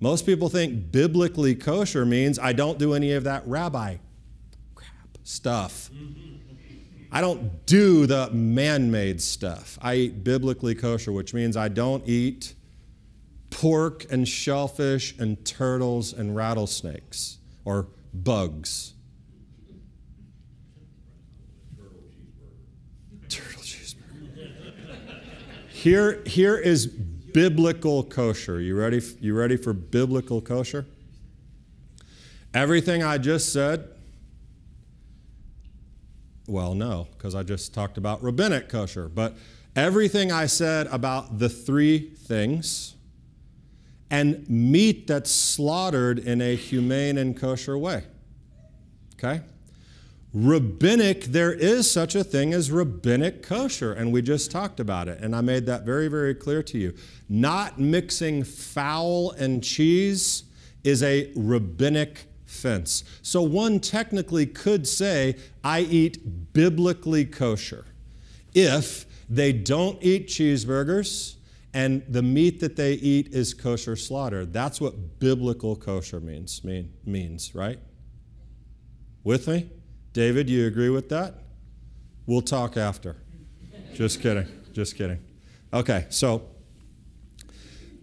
Most people think biblically kosher means I don't do any of that rabbi crap stuff. I don't do the man made stuff. I eat biblically kosher, which means I don't eat pork and shellfish and turtles and rattlesnakes or bugs. Here, here is biblical kosher. You ready? You ready for biblical kosher? Everything I just said. Well, no, because I just talked about rabbinic kosher. But everything I said about the three things and meat that's slaughtered in a humane and kosher way. Okay? Rabbinic, there is such a thing as rabbinic kosher, and we just talked about it, and I made that very, very clear to you. Not mixing fowl and cheese is a rabbinic fence. So one technically could say, I eat biblically kosher if they don't eat cheeseburgers and the meat that they eat is kosher slaughter. That's what biblical kosher means, mean, means, right? With me? David, you agree with that? We'll talk after. Just kidding. Just kidding. Okay, so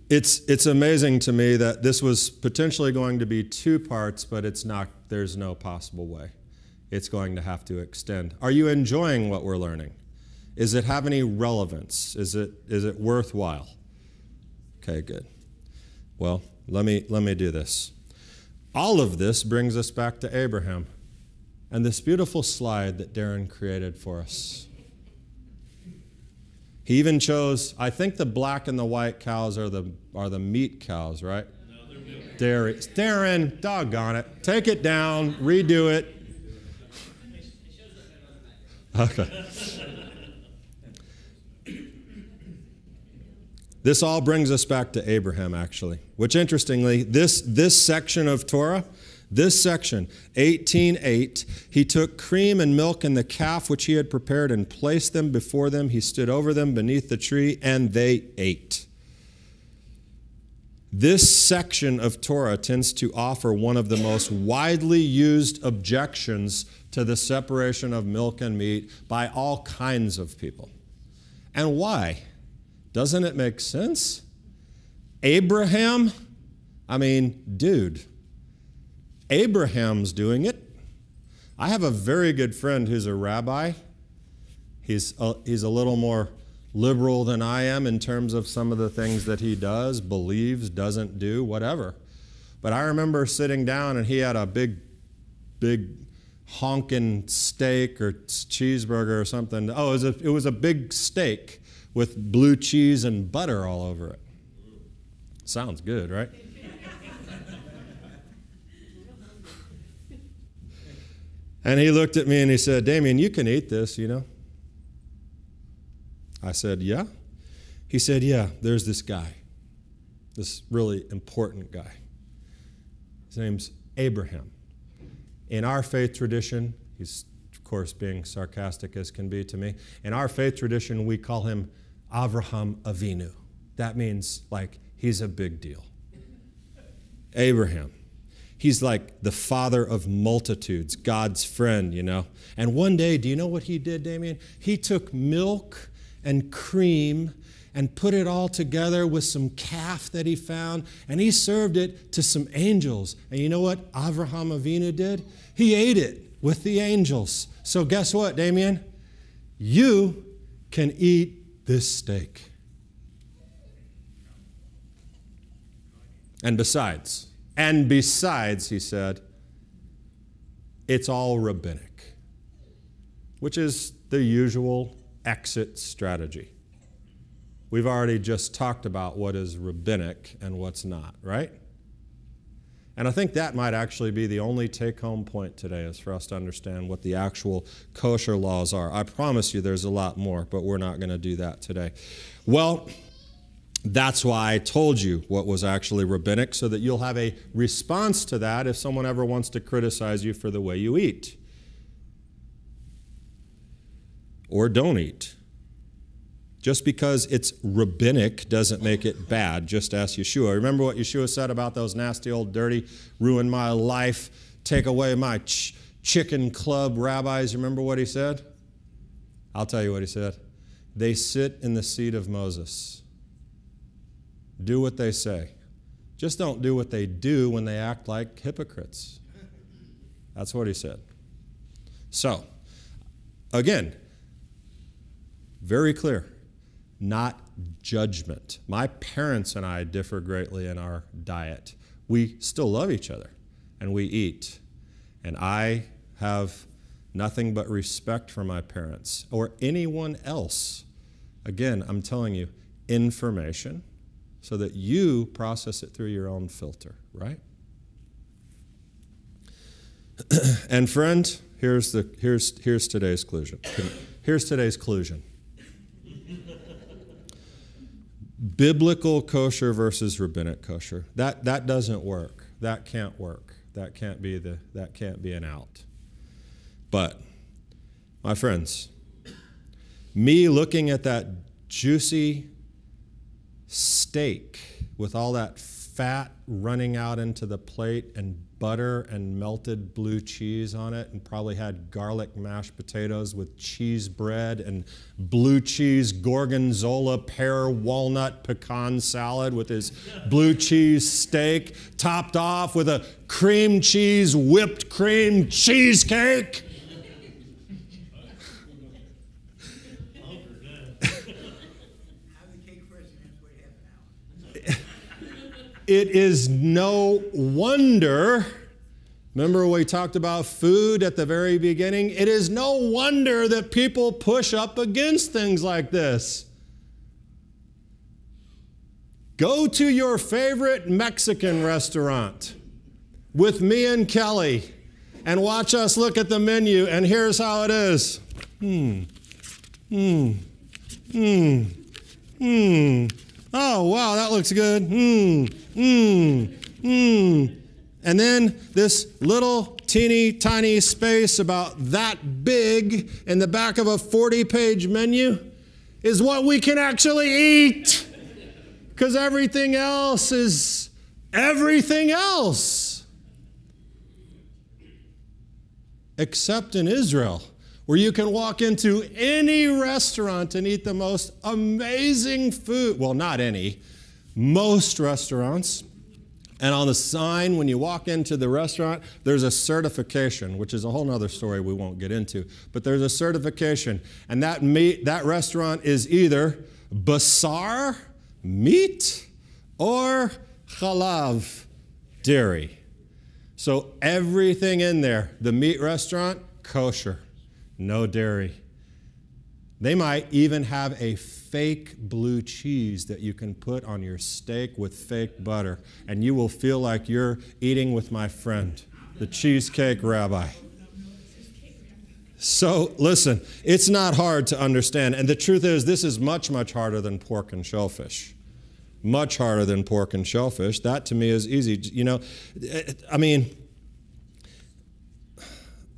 it's it's amazing to me that this was potentially going to be two parts, but it's not. There's no possible way. It's going to have to extend. Are you enjoying what we're learning? Is it have any relevance? Is it is it worthwhile? Okay, good. Well, let me let me do this. All of this brings us back to Abraham and this beautiful slide that Darren created for us. He even chose, I think the black and the white cows are the, are the meat cows, right? No. Dairy. Darren, doggone it. Take it down, redo it. Okay. This all brings us back to Abraham, actually, which interestingly, this, this section of Torah, this section, 18.8, he took cream and milk and the calf which he had prepared and placed them before them. He stood over them beneath the tree, and they ate. This section of Torah tends to offer one of the most widely used objections to the separation of milk and meat by all kinds of people. And why? Doesn't it make sense? Abraham, I mean, dude, Abraham's doing it. I have a very good friend who's a rabbi. He's a, he's a little more liberal than I am in terms of some of the things that he does, believes, doesn't do, whatever. But I remember sitting down and he had a big, big honking steak or cheeseburger or something. Oh, it was a, it was a big steak with blue cheese and butter all over it. Sounds good, right? And he looked at me and he said, Damian, you can eat this, you know. I said, Yeah. He said, Yeah, there's this guy, this really important guy. His name's Abraham. In our faith tradition, he's, of course, being sarcastic as can be to me. In our faith tradition, we call him Avraham Avinu. That means, like, he's a big deal. Abraham. He's like the father of multitudes, God's friend, you know. And one day, do you know what he did, Damian? He took milk and cream and put it all together with some calf that he found, and he served it to some angels. And you know what Avraham Avinu did? He ate it with the angels. So guess what, Damian? You can eat this steak. And besides, and besides, he said, it's all rabbinic, which is the usual exit strategy. We've already just talked about what is rabbinic and what's not, right? And I think that might actually be the only take home point today is for us to understand what the actual kosher laws are. I promise you there's a lot more, but we're not going to do that today. Well, that's why I told you what was actually rabbinic, so that you'll have a response to that if someone ever wants to criticize you for the way you eat or don't eat. Just because it's rabbinic doesn't make it bad. Just ask Yeshua. Remember what Yeshua said about those nasty old dirty, ruin my life, take away my ch- chicken club rabbis? Remember what he said? I'll tell you what he said. They sit in the seat of Moses. Do what they say. Just don't do what they do when they act like hypocrites. That's what he said. So, again, very clear, not judgment. My parents and I differ greatly in our diet. We still love each other and we eat. And I have nothing but respect for my parents or anyone else. Again, I'm telling you, information so that you process it through your own filter, right? and friend, here's the here's here's today's conclusion. Here's today's conclusion. Biblical kosher versus rabbinic kosher. That that doesn't work. That can't work. That can't be the that can't be an out. But my friends, me looking at that juicy steak with all that fat running out into the plate and butter and melted blue cheese on it, and probably had garlic mashed potatoes with cheese bread and blue cheese gorgonzola pear walnut pecan salad with his blue cheese steak, topped off with a cream cheese whipped cream cheesecake. It is no wonder. Remember, we talked about food at the very beginning? It is no wonder that people push up against things like this. Go to your favorite Mexican restaurant with me and Kelly and watch us look at the menu, and here's how it is Hmm. Hmm. Hmm. Hmm. Oh, wow, that looks good. Hmm. Hmm. Hmm. And then this little teeny tiny space about that big in the back of a 40 page menu is what we can actually eat. Because everything else is everything else. Except in Israel, where you can walk into any restaurant and eat the most amazing food. Well, not any, most restaurants. And on the sign, when you walk into the restaurant, there's a certification, which is a whole other story we won't get into. But there's a certification. And that meat, that restaurant is either basar, meat, or chalav, dairy. So everything in there, the meat restaurant, kosher, no dairy. They might even have a fake blue cheese that you can put on your steak with fake butter, and you will feel like you're eating with my friend, the cheesecake rabbi. So, listen, it's not hard to understand. And the truth is, this is much, much harder than pork and shellfish. Much harder than pork and shellfish. That to me is easy. You know, I mean,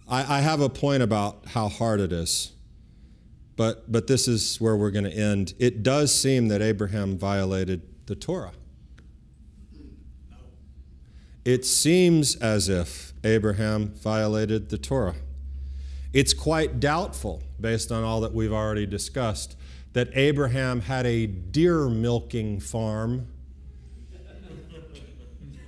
I, I have a point about how hard it is. But, but this is where we're going to end. It does seem that Abraham violated the Torah. It seems as if Abraham violated the Torah. It's quite doubtful, based on all that we've already discussed, that Abraham had a deer milking farm.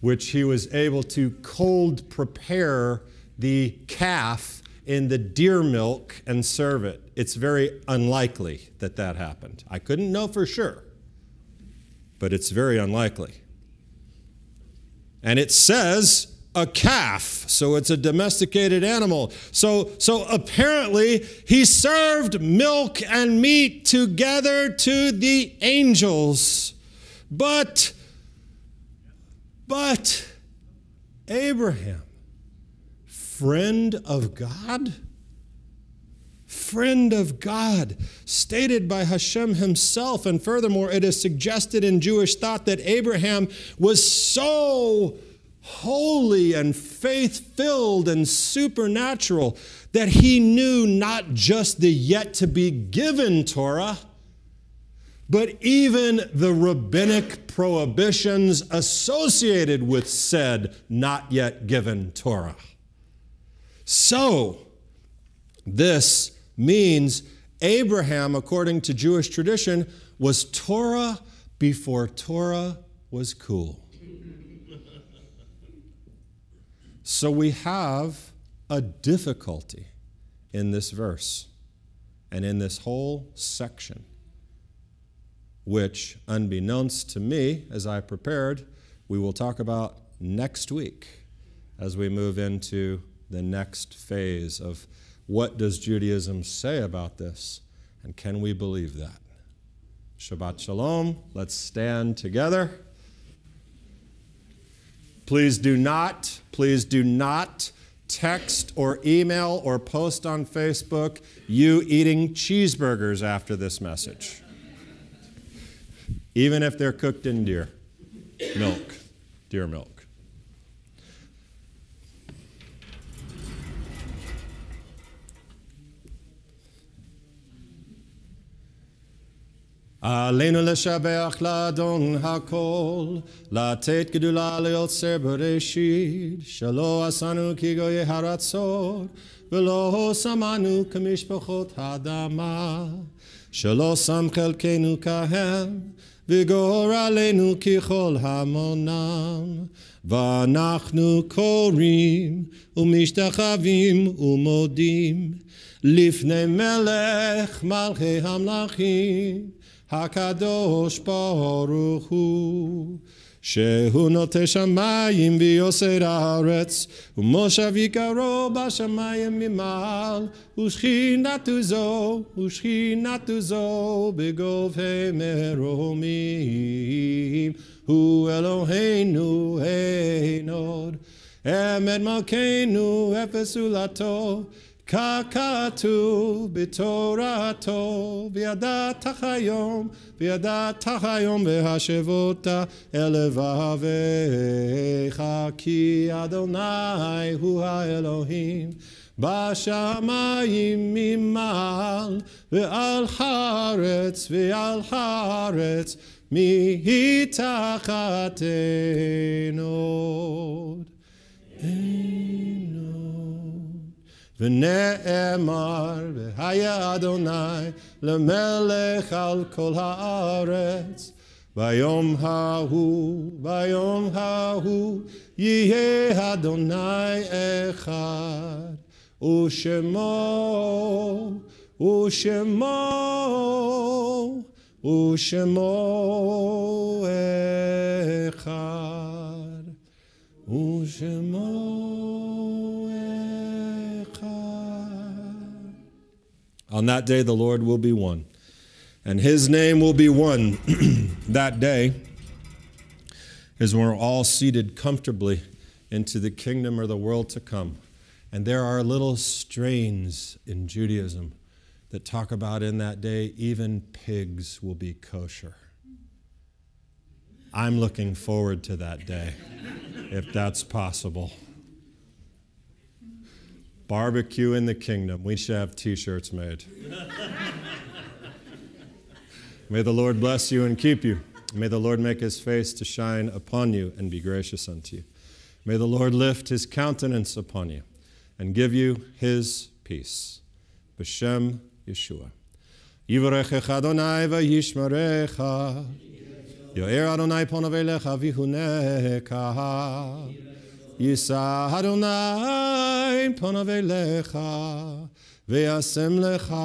which he was able to cold prepare the calf in the deer milk and serve it. It's very unlikely that that happened. I couldn't know for sure, but it's very unlikely. And it says a calf, so it's a domesticated animal. So, so apparently, he served milk and meat together to the angels. But, but, Abraham friend of God? Friend of God, stated by Hashem himself. And furthermore, it is suggested in Jewish thought that Abraham was so holy and faith filled and supernatural that he knew not just the yet to be given Torah, but even the rabbinic prohibitions associated with said not yet given Torah. So, this means Abraham, according to Jewish tradition, was Torah before Torah was cool. So we have a difficulty in this verse and in this whole section, which, unbeknownst to me, as I prepared, we will talk about next week as we move into the next phase of what does Judaism say about this, and can we believe that? Shabbat Shalom. Let's stand together. Please do not, please do not text or email or post on Facebook you eating cheeseburgers after this message. Even if they're cooked in deer milk, deer milk. עלינו לשבח לאדון הכל, לתת גדולה ליוצר בראשית, שלא עשנו כגויי הרצות, ולא שמנו כמשפחות האדמה, שלא שם חלקנו כהם, וגור עלינו ככל המונם. ואנחנו קוראים ומשתחווים ומודים לפני מלך מלכי המלכים. הקדוש ברוך הוא, שהוא נוטה שמיים ויוסר הארץ, ומושב יקרו בשמיים ממעל, ושכינתו זו, ושכינתו זו בגובי מרומים, הוא אלוהינו אין עוד. Emed Malkeinu Efesulato Kakatu Bitorato Viadat Tachayom Viadat Tachayom Vehashevota Elevavecha Ki Adonai Hu HaElohim בשמיים ממעל ועל הארץ ועל הארץ מתחתנו. ונאמר, והיה אדוני למלך על כל הארץ. ביום ההוא, ביום ההוא, יהיה אדוני אחד, ושמו, ושמו, ושמו אחד, ושמו On that day, the Lord will be one, and his name will be one. that day is when we're all seated comfortably into the kingdom or the world to come. And there are little strains in Judaism that talk about in that day, even pigs will be kosher. I'm looking forward to that day, if that's possible. Barbecue in the kingdom. We should have t shirts made. May the Lord bless you and keep you. May the Lord make his face to shine upon you and be gracious unto you. May the Lord lift his countenance upon you and give you his peace. B'Shem Yeshua. Adonai v'yishmarecha. Yo'er Adonai. Yisa Adonai ponav v'yasem lecha.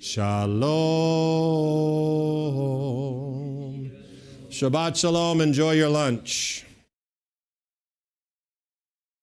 Shalom. Shabbat shalom. Enjoy your lunch.